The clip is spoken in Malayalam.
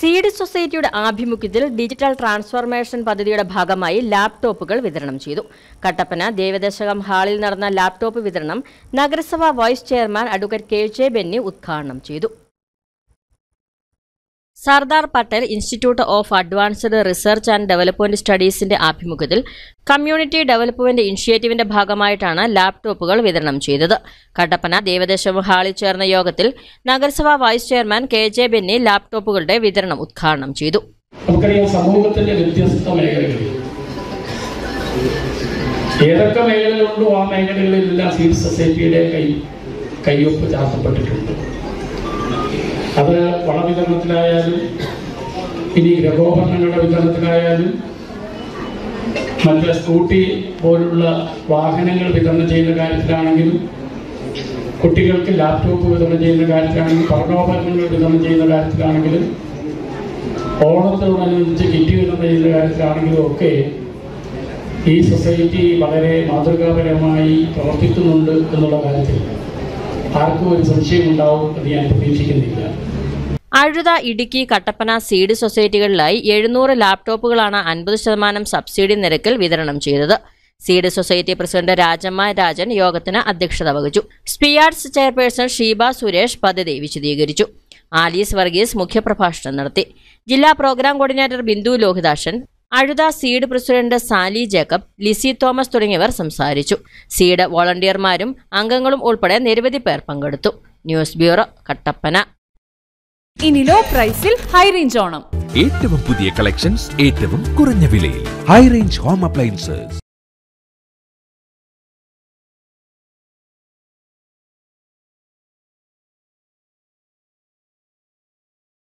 സീഡ് സൊസൈറ്റിയുടെ ആഭിമുഖ്യത്തിൽ ഡിജിറ്റൽ ട്രാൻസ്ഫോർമേഷൻ പദ്ധതിയുടെ ഭാഗമായി ലാപ്ടോപ്പുകൾ വിതരണം ചെയ്തു. കട്ടപ്പന ദേവദശകം ഹാളിൽ നടന്ന ലാപ്ടോപ്പ് വിതരണം നഗരസഭാ vice chairman advocate K J Benny ഉദ്ഘാടനം ചെയ്തു. Sardar Patel institute of advanced research and development സ്റ്റഡീസിന്റെ ആഭിമുഖ്യത്തിൽ കമ്മ്യൂണിറ്റി ഡെവലപ്മെന്റ് ഇനിഷ്യേറ്റീവിന്റെ ഭാഗമായിട്ടാണ് ലാപ്ടോപ്പുകൾ വിതരണം ചെയ്തത്. കട്ടപ്പന ദേവദേശം ഹാളിൽ ചേർന്ന യോഗത്തിൽ നഗരസഭാ vice chairman K J Benny ലാപ്ടോപ്പുകളുടെ വിതരണം ഉദ്ഘാടനം ചെയ്തു. സമൂഹത്തിന്റെ വ്യത്യസ്ത മേഖലകളിൽ. ഏതൊക്കെ മേഖലകളുണ്ടോ ആ മേഖലകളിലെല്ലാം സിവിൽ സൊസൈറ്റിയുടെ കൈ കയ്യൊപ്പ് ചാർത്തപ്പെട്ടിട്ടുണ്ട്. അത് വളവിതരണത്തിലായാലും ഇനി ഗ്രഹോപകരണങ്ങളുടെ വിതരണത്തിലായാലും മറ്റ് സ്കൂട്ടി പോലുള്ള വാഹനങ്ങൾ വിതരണം ചെയ്യുന്ന കാര്യത്തിലാണെങ്കിലും കുട്ടികൾക്ക് ലാപ്ടോപ്പ് വിതരണം ചെയ്യുന്ന കാര്യത്തിലാണെങ്കിലും പഠനോപകരണങ്ങൾ വിതരണം ചെയ്യുന്ന കാര്യത്തിലാണെങ്കിലും ഓണത്തോടനുബന്ധിച്ച് കിറ്റ് വിതരണം ചെയ്യുന്ന കാര്യത്തിലാണെങ്കിലും ഒക്കെ ഈ സൊസൈറ്റി വളരെ മാതൃകാപരമായി പ്രവർത്തിക്കുന്നുണ്ട് എന്നുള്ള കാര്യത്തിൽ ആർക്കും ഒരു സംശയമുണ്ടാവും എന്ന് ഞാൻ പ്രതീക്ഷിക്കുന്നില്ല. അഴുത ഇടുക്കി കട്ടപ്പന സീഡ് സൊസൈറ്റികളിലായി എഴുന്നൂറ് ലാപ്ടോപ്പുകളാണ് അൻപത് ശതമാനം സബ്സിഡി നിരക്കിൽ വിതരണം ചെയ്തത്. Seed society president Rajamma Rajan യോഗത്തിന് അധ്യക്ഷത വഹിച്ചു. സ്പിയാർട്സ് ചെയർപേഴ്സൺ ഷീബ സുരേഷ് പദ്ധതി വിശദീകരിച്ചു. ആലീസ് വർഗീസ് മുഖ്യപ്രഭാഷണം നടത്തി. ജില്ലാ programme coordinator Bindu Lohithashan Azhutha seed president Sally Jacob Lissy Thomas തുടങ്ങിയവർ സംസാരിച്ചു. സീഡ് വോളണ്ടിയർമാരും അംഗങ്ങളും ഉൾപ്പെടെ നിരവധി പേർ പങ്കെടുത്തു. News bureau Kattappana. ഇനി ലോ പ്രൈസിൽ ഹൈ റേഞ്ച് ഓണം. ഏറ്റവും പുതിയ കളക്ഷൻസ് ഏറ്റവും കുറഞ്ഞ വിലയിൽ. High range home appliances